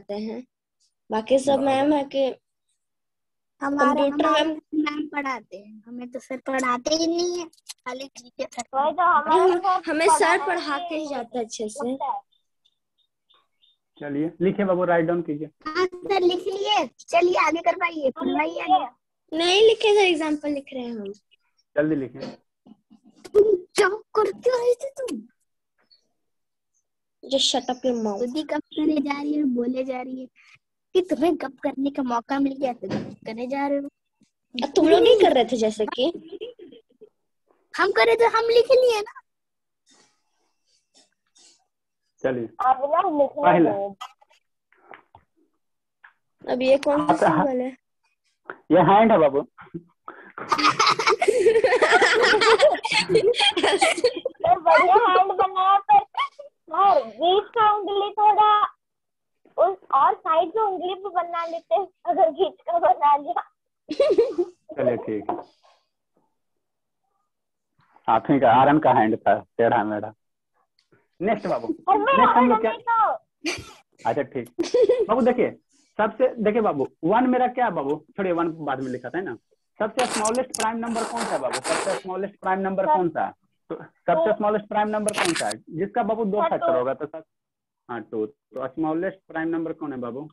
पढ़ाते हैं। बाकी सब मैम है कि हमारे कंप्यूटर मैम? मैम पढ़ाते हैं। हमें तो सर पढ़ाते ही नहीं है। खाली जीके सर वही तो हमारे हमें सर पढ़ाने पढ़ा के ही जाता है अच्छे से। चलिए लिखे बाबू राइट डाउन कीजिए। हाँ सर लिख लिए। चलिए आगे करवाइए। नहीं लिखे सर एग्ज़ाम्पल लिख रहे हैं हम। जल्दी लिखे तुम क्या कर क्यों रहे थे तुम? Just shut up your mouth खुद ही गप करे जा रही है बोले जा रही है कि तुम्हें गप करने का मौका मिल गया तो गप करे जा रहे हो? तुम लोग नहीं कर रहे थे जैसे कि? हम करे तो हम लिख लिए ना। चलिए। अब पहला। अब ये कौन सा आता है। सिंबल है? ये हैंड है बाबू। तो बढ़िया हैंड बनाया पर यार बीच का उंगली थोड़ा उस और साइड से उंगली पे बना लेते अगर बीच का बना लिया। चलिए ठीक है। का आरन का हैंड था टेढ़ा मेढ़ा। नेक्स्ट बाबू नेक्स्ट हम लोग क्या अच्छा ठीक। बाबू देखिए सबसे देखिए बाबू वन मेरा क्या बाबू? छोड़िए वन बाद में लिखा था ना। सबसे स्मॉलेस्ट प्राइम नंबर कौन सा बाबू? सबसे स्मॉलेस्ट प्राइम नंबर कौन सा? तो सबसे स्मॉलेस्ट प्राइम नंबर कौन सा है? जिसका बाबू दो हाँ, फैक्टर होगा तो सर हाँ टू तो स्मॉलेस्ट प्राइम नंबर कौन है बाबू?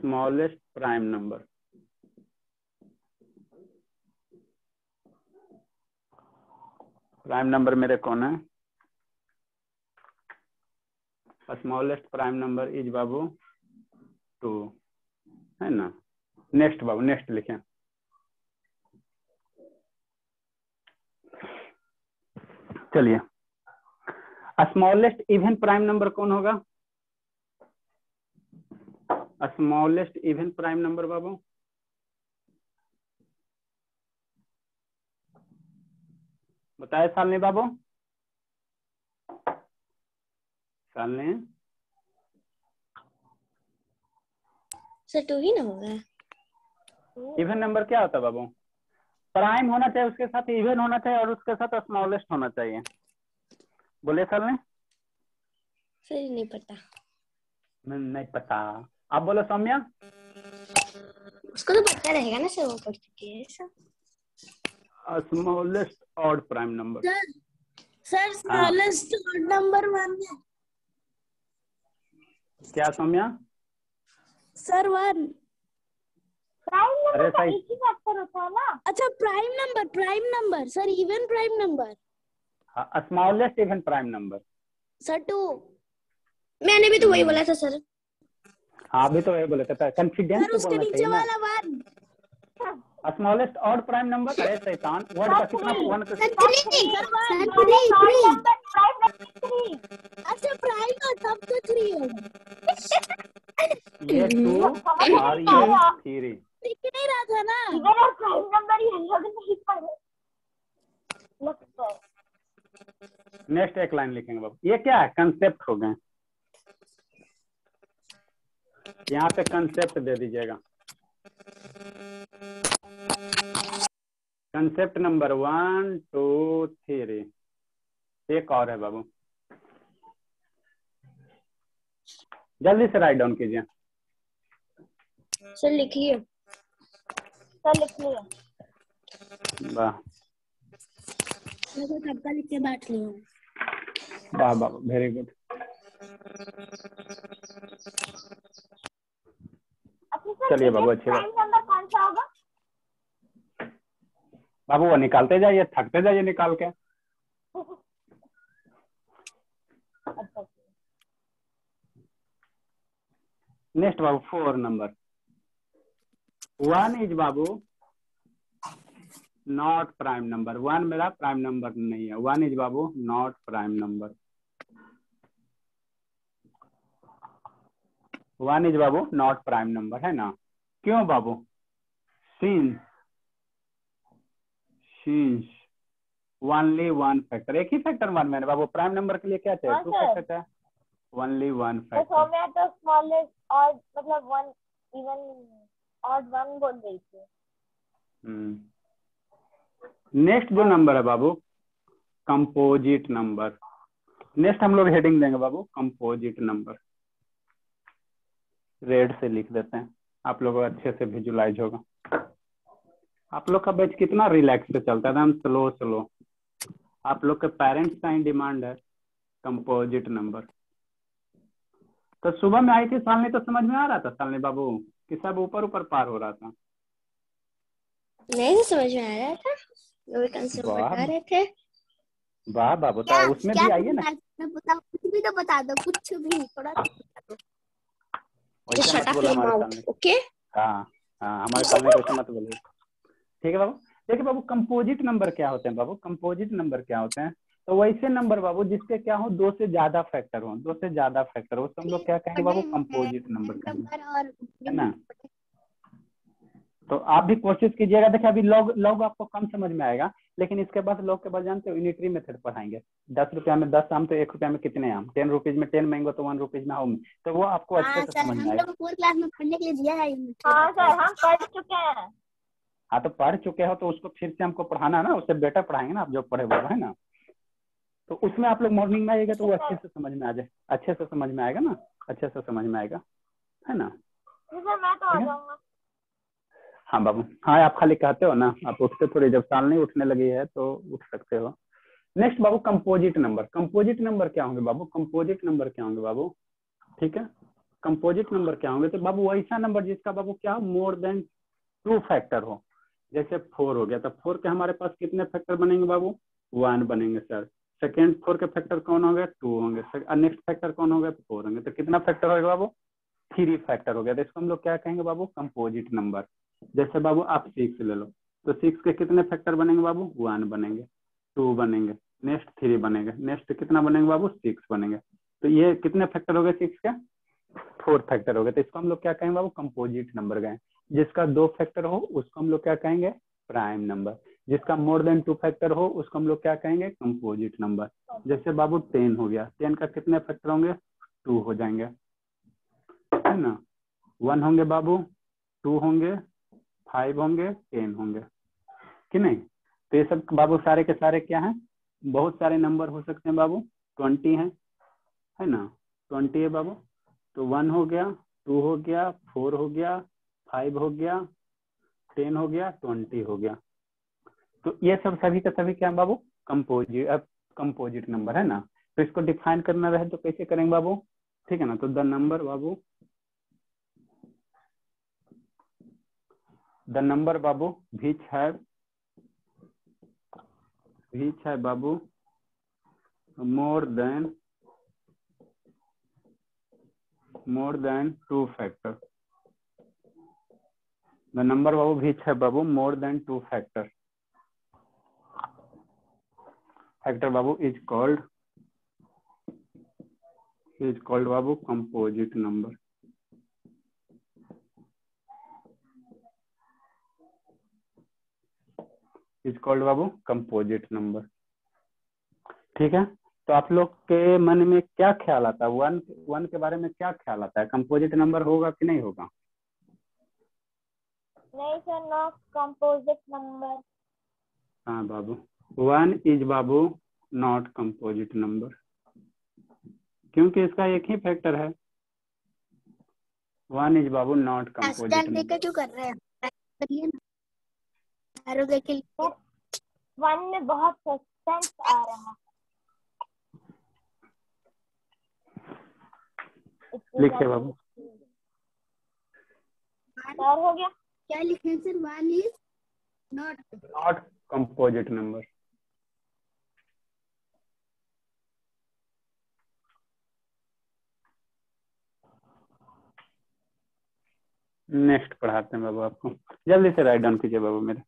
Smallest prime number prime number मेरे कौन है? स्मॉलेस्ट प्राइम नंबर इज़ बाबू टू है ना? नेक्स्ट बाबू नेक्स्ट लिखें। चलिए। स्मॉलेस्ट इवन प्राइम नंबर कौन होगा? स्मॉलेस्ट इवन प्राइम नंबर बाबू। बताए सालनी बाबू। सालनी। सर टू ही ना होगा इवन नंबर क्या होता बाबू? प्राइम होना चाहिए उसके साथ इवन होना चाहिए और उसके साथ स्मॉलेस्ट होना चाहिए। बोले सर ने? सर नहीं पता। नहीं पता। आप बोलो सौम्या। उसको तो पता रहेगा ना सर वो पढ़ चुकी है सब smallest odd prime number. Sir smallest number one है क्या Saumya? Sir one. Prime number एक ही अक्षर होता है ना। अच्छा prime number prime number sir even prime number smallest even prime number sir two मैंने भी तो वही हम्म। बोला था सर हाँ भी तो वही बोला था कॉन्फिडेंस सर तो उसके नीचे वाला one smallest odd prime number है शैतान वर्ड का कितना वन का सर 3 सर 3 3 अच्छा प्राइम का तब तो 3 होगा ये 2 और ये 3 है ना? इधर और प्राइम नंबर ही हम नहीं पढ़े लगता है। तो। नेक्स्ट एक लाइन लिखेंगे बाबू। ये क्या है? कंसेप्ट हो गए। यहाँ पे कंसेप्ट दे दीजिएगा। Concept number one two three एक और है बाबू। जल्दी से राइट डाउन कीजिए। सर लिखिए। तो लिख लिया। वाह मैं तो कब का लिख के बैठ ली हूँ। वाह वाह वेरी गुड अच्छा चलिए बाबू, अच्छी बात। नंबर कौन सा होगा? बाबू वो निकालते जाइए थकते जाइए निकाल के। अच्छा। नेक्स्ट बाबू फोर नंबर वन इज़ बाबू नॉट प्राइम नंबर वन मेरा प्राइम नंबर नहीं है. One is Babu not prime number one is Babu not prime number है ना? क्यों बाबू since since only one factor एक ही फैक्टर वन में बाबू प्राइम नंबर के लिए क्या चाहिए? हाँ, टू फैक्टर चाहिए? ओनली वन फैक्टर मतलब वन इवन और वन बोल रही थी। नेक्स्ट जो नंबर है बाबू कंपोजिट नंबर नेक्स्ट हम लोग हेडिंग देंगे बाबू कंपोजिट नंबर रेड से लिख देते हैं। आप लोगों अच्छे से विजुलाइज होगा। आप लोग का बैच कितना रिलैक्स से चलता है स्लो स्लो आप लोग के पेरेंट्स का ही डिमांड है कंपोजिट नंबर तो सुबह में आई थी, सालनी तो समझ में आ रहा था, सालनी बाबू? कि सब ऊपर ऊपर पार हो रहा था। नहीं समझ में आ रहा था। वाह। बता रहे थे। वाह क्या तो उसमें भी आइए ना। तुम्हारे बताओ कुछ भी तो बता दो कुछ भी थोड़ा माउथ सामने। ओके? हाँ हाँ हमारे सामने वैसे मत बोलिए। ठीक है बाबू? देखिए बाबू कंपोजिट नंबर क्या होते हैं बाबू? कंपोजिट नंबर क्या होते हैं? तो वैसे नंबर बाबू जिसके क्या हो दो से ज़्यादा फैक्टर हो दो से ज़्यादा फैक्टर हो तो हम लोग क्या कहेंगे बाबू? कंपोजिट नंबर कहेंगे। है ना? तो आप भी कोशिश कीजिएगा देखिए अभी लॉग लॉग आपको कम समझ में आएगा लेकिन इसके बाद लॉग के बाद जानते हो यूनिटरी मेथड पढ़ाएँगे दस रुपया में दस आम तो एक रुपया में कितने आम? टेन रुपीज़ में टेन मैंगो तो वन रुपीज़ में होम तो वो आपको अच्छे हाँ से समझ में आएगा। लोग फोर्थ क्लास में पढ़ने के लिए दिया है हाँ सर हम पढ़ चुके हैं। हाँ तो पढ़ चुके हो तो उसको फिर से हमको पढ़ाना है ना उससे बेटर पढ़ाएँगे ना आप जो पढ़े हुए हो, है ना? तो उसमें आप लोग मॉर्निंग में आइएगा तो वो अच्छे से समझ में आ जाए। अच्छे से समझ में आएगा ना? अच्छे से समझ में आएगा। है ना? मैं तो आ ठीक है। जाऊँगा। हाँ बाबू। हाँ आप खाली कहते हो ना। आप उठते थोड़ी जब साल नहीं उठने लगी है तो उठ सकते हो। नेक्स्ट बाबू कंपोजिट नंबर कंपोजिट नंबर क्या होंगे बाबू? कंपोजिट नंबर क्या होंगे बाबू? ठीक है? कंपोजिट नंबर क्या होंगे? तो बाबू ऐसा नंबर जिसका बाबू क्या हो? मोर देन टू फैक्टर हो। जैसे फोर हो गया तो फोर के हमारे पास कितने फैक्टर बनेंगे बाबू? वन बनेंगे सर सेकेंड फोर के फैक्टर कौन होंगे? टू होंगे। नेक्स्ट फैक्टर कौन होंगे? फोर होंगे। तो कितना फैक्टर होगा बाबू? थ्री फैक्टर हो गया। तो इसको हम लोग क्या कहेंगे बाबू? कंपोजिट नंबर जैसे बाबू आप सिक्स ले लो। तो सिक्स के कितने फैक्टर बनेंगे बाबू? वन बनेंगे। टू बनेंगे। नेक्स्ट थ्री बनेंगे। नेक्स्ट कितना बनेंगे बाबू? सिक्स बनेंगे। तो ये कितने फैक्टर हो गए सिक्स के? फोर फैक्टर हो गए। तो इसको हम लोग क्या कहेंगे बाबू? कंपोजिट नंबर गए जिसका दो फैक्टर हो, उसको हम लोग क्या कहेंगे? प्राइम नंबर जिसका मोर देन टू फैक्टर हो, उसको हम लोग क्या कहेंगे? कंपोजिट नंबर जैसे बाबू टेन हो गया टेन का कितने फैक्टर होंगे? टू हो जाएँगे। है ना? वन होंगे बाबू टू होंगे फाइव होंगे टेन होंगे। कि नहीं? तो ये सब बाबू सारे के सारे क्या हैं? बहुत सारे नंबर हो सकते हैं बाबू। ट्वेंटी हैं। है ना? ट्वेंटी है बाबू। तो वन हो गया टू हो गया फोर हो गया फाइव हो गया टेन हो गया ट्वेंटी हो गया। तो ये सब सभी का सभी क्या बाबू? कंपोजिट अब कंपोजिट नंबर है ना? तो इसको डिफाइन करना रहे तो कैसे करेंगे बाबू? ठीक है ना? तो द नंबर बाबू द नंबर बाबू भीच है भीच है बाबू more than more than two factor the number Babu which है बाबू more than two factors factor बाबू is called is called बाबू composite number. इज़ कॉल्ड बाबू कंपोजिट नंबर ठीक है? तो आप लोग के मन में क्या ख्याल आता है? वन वन के बारे में क्या ख्याल आता है? कंपोजिट नंबर होगा कि नहीं होगा? नहीं सर नो कंपोजिट नंबर हाँ बाबू। वन इज़ बाबू नॉट कंपोजिट नंबर क्योंकि इसका एक ही फैक्टर है। वन इज़ बाबू नॉट कंपोजिट नंबर क्यों कर रहे हैं। आरोग्य के लिए। वन में बहुत सस्पेंस आ रहा लिखिए बाबू। और हो गया। क्या लिखे sir? One is not not composite number next पढ़ाते हैं बाबू आपको। जल्दी से राइट डाउन कीजिए बाबू मेरे।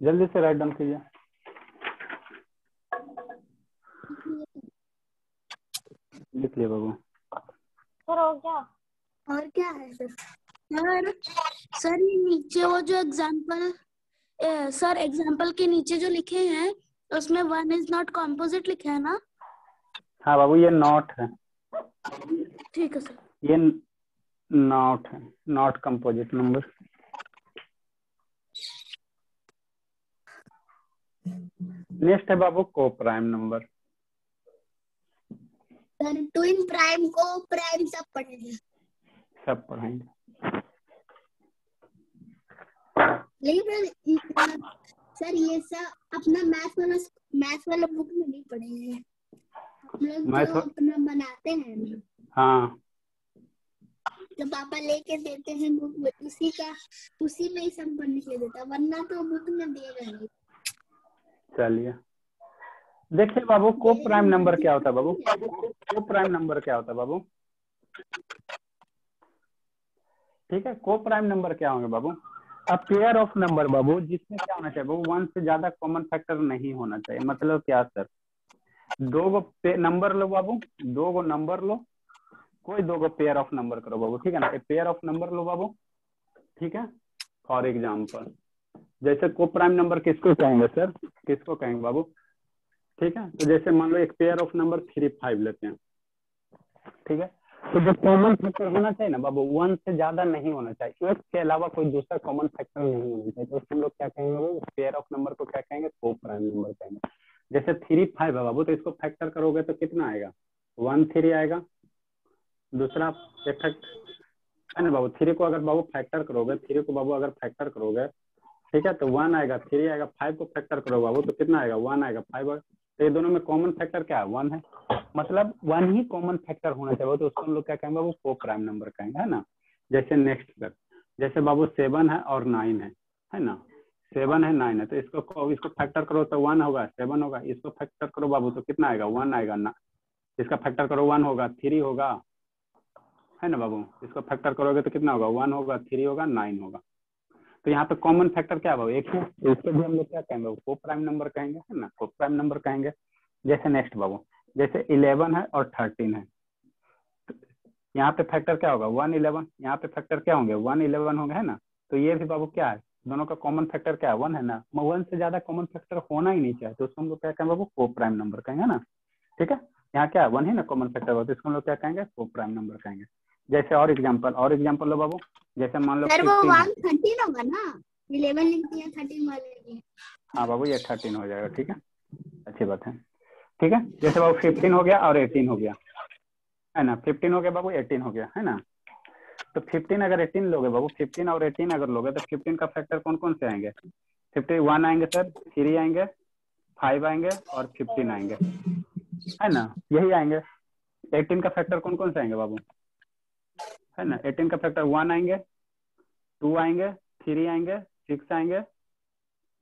जल्दी से राइट डाउन कीजिए। लिख लिए बाबू। सर हो गया और क्या है सर? सर सर नीचे वो जो एग्ज़ाम्पल सर एग्ज़ाम्पल के नीचे जो लिखे हैं उसमें वन इज़ नॉट कॉम्पोजिट लिखा है ना? हाँ बाबू ये नॉट है। ठीक है सर। ये नॉट है नॉट कंपोजिट नंबर नेक्स्ट है बाबू coprime number twin prime coprime सब पढ़ेंगे सब पढ़ाएँगे। लेकिन सर सर ये सब अपना मैथ वाला मैथ वाला बुक में नहीं पढ़ेंगे हम लोग वा- अपना बनाते हैं हाँ। जो पापा लेके देते हैं बुक उसी का उसी में ही सब पढ़ने के देता वरना तो बुक में देगा नहीं चलिए। देखिए बाबू को प्राइम नंबर क्या होता है बाबू? को प्राइम नंबर क्या होता है बाबू? ठीक है को प्राइम नंबर क्या होंगे बाबू? पेयर ऑफ़ नंबर बाबू, जिसमें क्या होना चाहिए बाबू वन से ज़्यादा कॉमन फैक्टर नहीं होना चाहिए। मतलब क्या सर दो गो नंबर लो, बाबू। दो गो नंबर लो। कोई दो गो पेयर ऑफ़ नंबर करो, बाबू, ठीक है ना? पेयर ऑफ़ नंबर लो, बाबू। ठीक है? फॉर एग्ज़ाम्पल जैसे को प्राइम नंबर किसको कहेंगे सर किसको कहेंगे, बाबू? ठीक है? तो जैसे मान लो एक pair of number three five लेते हैं। ठीक है? तो जो कॉमन फैक्टर होना चाहिए ना बाबू वन से ज़्यादा नहीं होना चाहिए। एक के अलावा कोई दूसरा कॉमन फैक्टर नहीं होना चाहिए। तो हम लोग क्या कहेंगे बाबू? पेयर ऑफ़ नंबर को क्या कहेंगे? को प्राइम नंबर कहेंगे। जैसे थ्री फाइव है बाबू तो इसको फैक्टर करोगे तो कितना आएगा? वन थ्री आएगा। दूसरा इफ़ेक्ट है ना बाबू थ्री को अगर बाबू फैक्टर करोगे थ्री को बाबू अगर फैक्टर करोगे, ठीक है तो वन आएगा थ्री आएगा फाइव को फैक्टर करोगे बाबू तो कितना आएगा? वन आएगा फाइव तो ये दोनों में कॉमन फैक्टर क्या है? वन है। मतलब वन ही कॉमन फैक्टर होना चाहिए। तो उसको हम लोग क्या कहेंगे बाबू? को प्राइम नंबर कहेंगे, है ना? जैसे नेक्स्ट सर जैसे बाबू सेवन है और नाइन है है ना? सेवन है नाइन है। तो इसको इसको फैक्टर करो तो वन होगा सेवन होगा। इसको फैक्टर करो बाबू तो कितना आएगा? वन आएगा ना इसका फैक्टर करो वन होगा थ्री होगा। है ना बाबू? इसको फैक्टर करोगे तो कितना होगा? वन होगा थ्री होगा नाइन होगा। तो यहाँ पे कॉमन फैक्टर क्या बाबू एक है तो इसको भी हम लोग क्या कहेंगे? को प्राइम नंबर कहेंगे, है ना? को प्राइम नंबर कहेंगे। जैसे नेक्स्ट बाबू, जैसे इलेवन है और थर्टीन है। तो यहाँ पे फैक्टर क्या होगा? वन इलेवन यहाँ पे फैक्टर क्या होंगे? वन इलेवन होंगे, है ना? तो ये भी बाबू क्या है? दोनों का कॉमन फैक्टर क्या है? वन है ना? वन से ज़्यादा कॉमन फैक्टर होना ही नहीं चाहिए। तो उसको हम लोग क्या कहेंगे बाबू? को प्राइम नंबर कहेंगे ना? ठीक है? यहाँ क्या है? वन ही ना कॉमन फैक्टर होता है इसको हम लोग क्या कहेंगे? को प्राइम नंबर कहेंगे। जैसे और एग्ज़ाम्पल और एग्ज़ाम्पल लो बाबू। जैसे मान लो सर वो 15 वन थर्टीन होगा ना? इलेवन लिख दिया थर्टीन वाले हाँ बाबू ये थर्टीन हो जाएगा ठीक है? अच्छी बात है। ठीक है? जैसे बाबू फिफ्टीन हो गया और एटीन हो गया। है ना? फिफ्टीन हो गया बाबू एटीन हो गया है ना? तो फिफ्टीन अगर एटीन लोगे बाबू फिफ्टीन और एटीन अगर लोगे तो फिफ्टीन का फैक्टर कौन कौन से आएँगे? फिफ्टी वन आएँगे सर थ्री आएँगे फाइव आएँगे और फिफ्टीन आएँगे। है ना? यही आएँगे। एटीन का फैक्टर कौन कौन से आएँगे बाबू? है ना? एटीन का फैक्टर वन आएँगे टू आएँगे थ्री आएँगे सिक्स आएँगे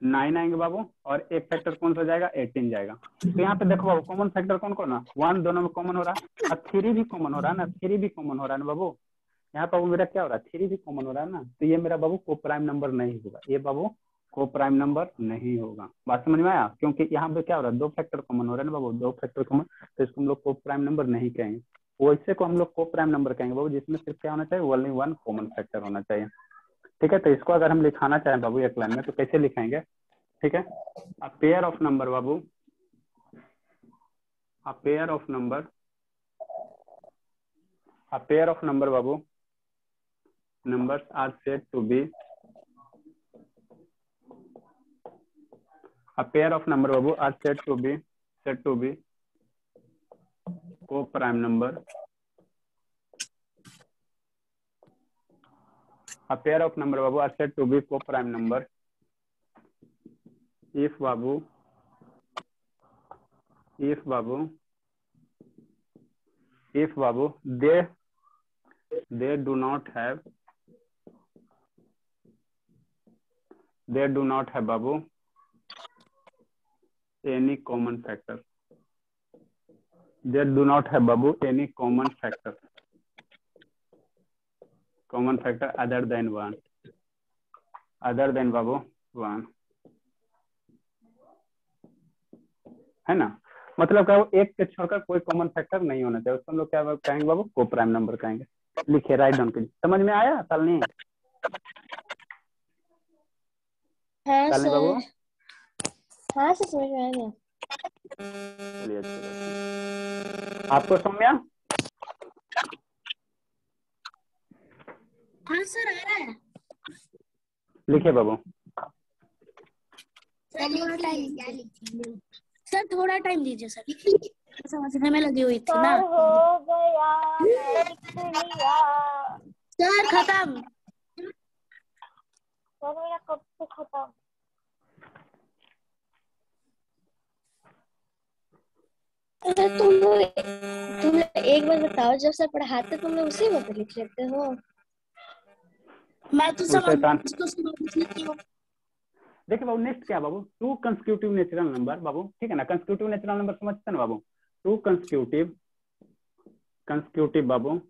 नाइन आएँगे बाबू, और एक फैक्टर कौन सा जाएगा? एटीन जाएगा। तो यहाँ पे देखो बाबू कॉमन फैक्टर कौन कौन है? वन दोनों में कॉमन हो रहा है, और थ्री भी कॉमन हो रहा है ना? थ्री भी कॉमन हो रहा है ना बाबू? यहाँ बाबू मेरा क्या हो रहा है? थ्री भी कॉमन हो रहा है ना? तो ये मेरा बाबू को प्राइम नंबर नहीं होगा। ये बाबू को प्राइम नंबर नहीं होगा। बात समझ में आया? क्योंकि यहाँ पे क्या हो रहा है? दो फैक्टर कॉमन हो रहा है ना बाबू? दो फैक्टर कॉमन तो इसको हम लोग को प्राइम नंबर नहीं कहेंगे। वैसे को हम लोग को प्राइम नंबर कहेंगे बाबू, जिसमें सिर्फ़ क्या होना चाहिए? ओनली वन कॉमन फैक्टर होना चाहिए। ठीक है? तो इसको अगर हम लिखाना चाहें बाबू एक लाइन में तो कैसे लिखाएँगे ठीक है? A pair of number Babu. A pair of number a pair of number Babu. Numbers are said to be a pair of number babu are said to be, said to be co-prime number a pair of number babu are said to be co-prime number if babu if babu if babu they they do not have they do not have babu any common factor they do not have babu any common factor. Common factor other than one. Other than babu one. है ना? मतलब क्या वो एक के छोड़कर कोई common factor नहीं होना चाहिए। उसको हम लोग क्या कहेंगे बाबू? को प्राइम नंबर कहेंगे। लिखे राइट डाउन कीजिए। समझ में आया? सालनी हाँ सालनी बाबू? हाँ सर समझ में आ गया। आपको सौम्या? हाँ सर आ रहा है। लिखिए बाबू। सर थोड़ा टाइम दीजिए सर। समझने में लगी हुई थी ना। हो लिख सर खत्म। सर मेरा कब से खत्म? अरे तुम तुम एक बार बताओ जब सर पढ़ाते तुम लोग उसी वक्त लिख लेते हो? मैं तो हूँ। देखिए बाबू नेक्स्ट क्या बाबू? टू कंस्टिट्यूटिव नेचुरल नंबर बाबू। ठीक है ना? कंस्टिट्यूटिव नेचुरल नंबर समझते हैं ना बाबू? टू कंस्टिट्यूटिव कंस्टिट्यूटिव बाबू।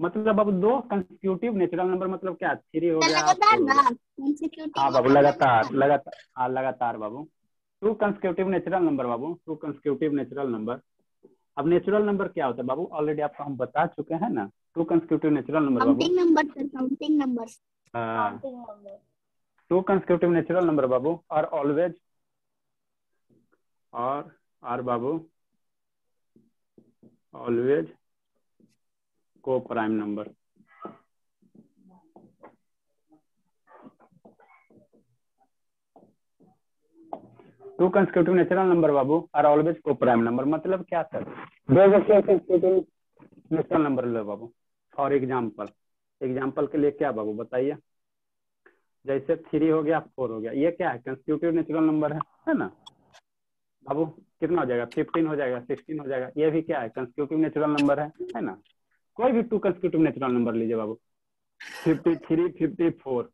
मतलब बाबू दो कंस्टिट्यूटिव नेचुरल नंबर मतलब क्या? थ्री हो गया हो बाबू लगातार लगातार हाँ लगातार बाबू। टू कंस्टिट्यूटिव नेचुरल नंबर बाबू। टू कंस्टिट्यूटिव नेचुरल नंबर अब नेचुरल नंबर क्या होता है बाबू? ऑलरेडी आपको हम बता चुके हैं ना। टू कंस्टिट्यूटिव नेचुरल नंबर बाबू। Counting number sir counting number हाँ। Counting number two consecutive natural number babu are always or are babu always co-prime number two consecutive natural number Babu are always co prime number मतलब क्या sir दो natural number लो बाबू for example example के लिए क्या बाबू बताइए? जैसे थ्री हो गया फोर हो गया, ये क्या है? कंस्टिट्यूटिव नेचुरल नंबर है है ना? बाबू कितना हो जाएगा? फिफ्टीन हो जाएगा सिक्सटीन हो जाएगा, ये भी क्या है? कंस्टिट्यूटिव नेचुरल नंबर है है ना? कोई भी टू कंस्टिट्यूटिव नेचुरल नंबर लीजिए बाबू फिफ्टी थ्री फिफ्टी फोर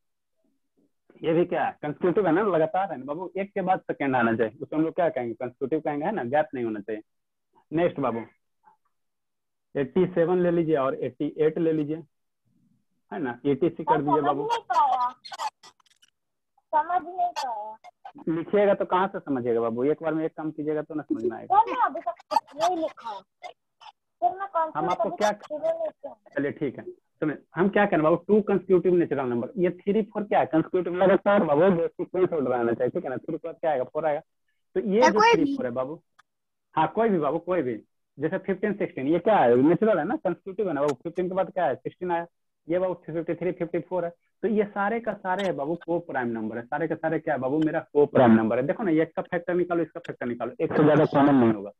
ये भी क्या है कंस्टिट्यूटिव है ना लगातार है ना बाबू? एक के बाद सेकेंड आना चाहिए। उसको हम लोग क्या कहेंगे? कंस्टिट्यूटिव कहेंगे है ना? गैप नहीं होना चाहिए। नेक्स्ट बाबू। एट्टी सेवन ले लीजिए और एट्टी एट ले लीजिए। है ना? एटी सी कर दीजिए बाबू। समझ नहीं पाया लिखिएगा तो कहाँ से समझिएगा बाबू? एक बार में एक काम कीजिएगा तो ना समझ में आएगा। हम आपको किया चलिए ठीक है। सुनिए हम क्या करें बाबू टू कंस्टिट्यूटिव नेचुरल नंबर ये थ्री फोर क्या है? कंस्टिट्यूटिव लगातार बाबू सीक्वेंस ऑर्डर आना चाहिए ठीक है ना? थ्री फोर क्या आएगा? फोर आएगा। तो ये जो थ्री। फोर है बाबू। हाँ कोई भी बाबू कोई भी। जैसे फिफ्टीन सिक्सटीन ये क्या है? नेचुरल है ना? कंस्टिट्यूटिव है ना बाबू? फिफ्टीन के बाद क्या है? सिक्सटीन आया। ये बाबू फिफ्टी थ्री फिफ्टी फोर है। तो ये सारे का सारे है बाबू को प्राइम नंबर है। सारे का सारे क्या है बाबू? मेरा को प्राइम नंबर है। देखो ना एक इसका फैक्टर निकालो इसका फैक्टर निकालो। एक से ज़्यादा कॉमन नहीं होगा।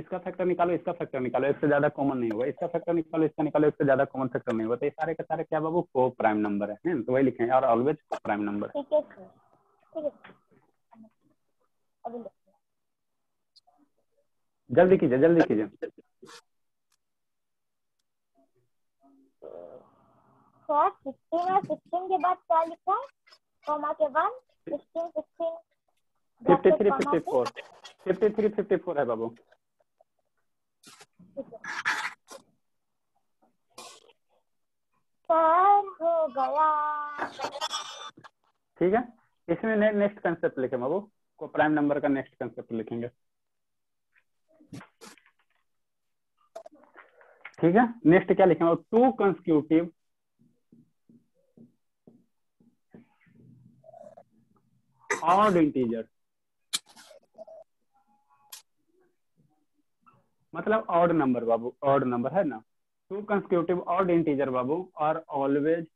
इसका फैक्टर निकालो इसका फैक्टर निकालो एक से ज़्यादा कॉमन नहीं होगा। इसका फैक्टर निकालो इसका निकालो एक से ज़्यादा कॉमन फैक्टर नहीं होगा। तो ये सारे के सारे क्या बाबू? को प्राइम नंबर है? तो वही लिखेंगे और ऑलवेज को प्राइम नंबर है। जल्दी कीजिए जल्दी कीजिए। सर सिक्सटीन और सिक्सटीन के बाद क्या लिखा? है कॉमा के बाद sixteen sixteen fifty three fifty four fifty three fifty four है बाबू। सर हो गया। ठीक है? इसमें ने, नेक्स्ट कंसेप्ट लिखे बाबू। को प्राइम नंबर का नेक्स्ट कंसेप्ट लिखेंगे। ठीक है? नेक्स्ट क्या लिखेंगे टू कंस्टिट्यूटिव ऑड इंटीजर मतलब ऑड नंबर बाबू ऑड नंबर है ना? टू कंस्टिट्यूटिव ऑड इंटीजर बाबू और ऑलवेज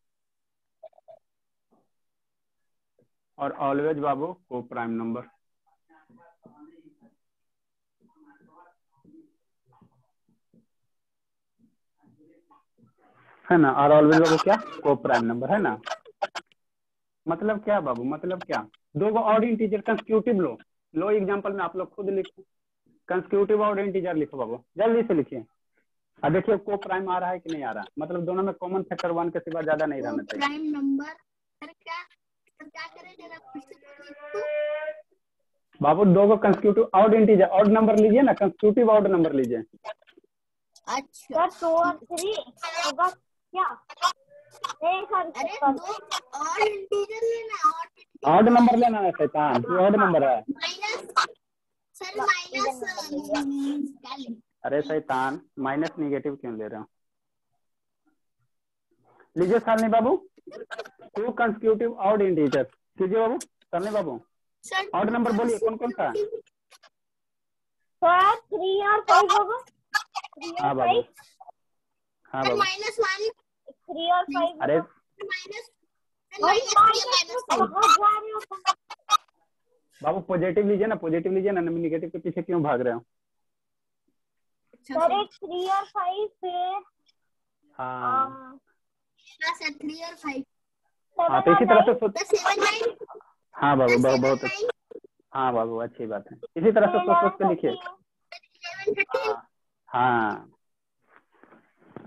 और ऑलवेज बाबू को प्राइम नंबर है ना? और ऑलवेज बाबू क्या? को प्राइम नंबर है ना? मतलब क्या बाबू मतलब क्या? दो गो ऑड इंटीजर कंस्टिट्यूटिव लो। लो एग्जांपल में आप लोग खुद लिखो कंस्टिट्यूटिव ऑड इंटीजर लिखो बाबू जल्दी से लिखिए। अब देखिए को प्राइम आ रहा है कि नहीं आ रहा? मतलब दोनों में कॉमन फैक्टर वन के सिवा ज़्यादा नहीं रहना चाहिए। प्राइम नंबर क्या? क्या करें? जरा फिर से बोलिए तो। बाबू दो गो कंस्टिट्यूटिव ऑड इंटीजर ऑड नंबर लीजिए ना कंस्टिट्यूटिव ऑड नंबर लीजिए। अच्छा। सर टू और थ्री होगा? क्या? ऑड नंबर लेना है शैतान ऑड नंबर है। माइनस सर माइनस अरे शैतान माइनस निगेटिव क्यों ले रहे हो? लीजिए सालनी बाबू। टू कंस्टिट्यूटिव ऑड इंटीजर कीजिए बाबू सालनी बाबू। ऑड नंबर बोलिए कौन कौन सा? थ्री और फाइव होगा। हाँ बाबू। हाँ बाबू। माइनस वन थ्री और फाइव अरे? बाबू पॉजिटिव लीजिए ना पॉजिटिव लीजिए ना नेगेटिव के पीछे क्यों भाग रहे हो? अच्छा सर सर थ्री और फाइव फिर। हाँ। हाँ। सर थ्री और फाइव हाँ तो इसी तरह से हाँ बाबू बहुत बहुत हाँ बाबू अच्छी बात है। इसी तरह से सोच सोच के लिखिए। हाँ।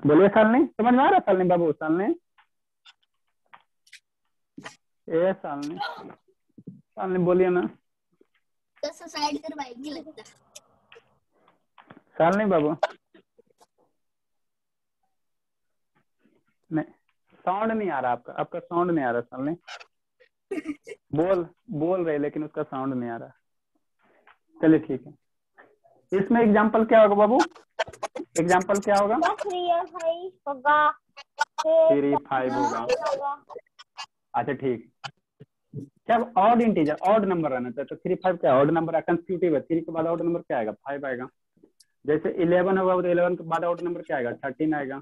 बोलिए सालनी। समझ में आ रहा सालनी बाबू सालनी? ए सालनी। सालनी बोलिए ना। तो सुसाइड करवाएगी लगता है। सालनी बाबू। नहीं साउंड नहीं आ रहा आपका। आपका साउंड नहीं आ रहा, सालनी। बोल बोल रहे, लेकिन उसका साउंड नहीं आ रहा। चलिए ठीक है। इसमें एग्ज़ाम्पल क्या होगा बाबू? एग्ज़ाम्पल क्या होगा? थ्री फाइव होगा। अच्छा ठीक। जब ऑड इंटीजर ऑड नंबर रहना चाहिए तो थ्री फाइव क्या? ऑड नंबर कंस्टिट्यूटिव है। थ्री के बाद ऑड नंबर क्या आएगा? फाइव आएगा। जैसे इलेवन होगा तो इलेवन के बाद आउट नंबर क्या आएगा? थर्टीन आएगा।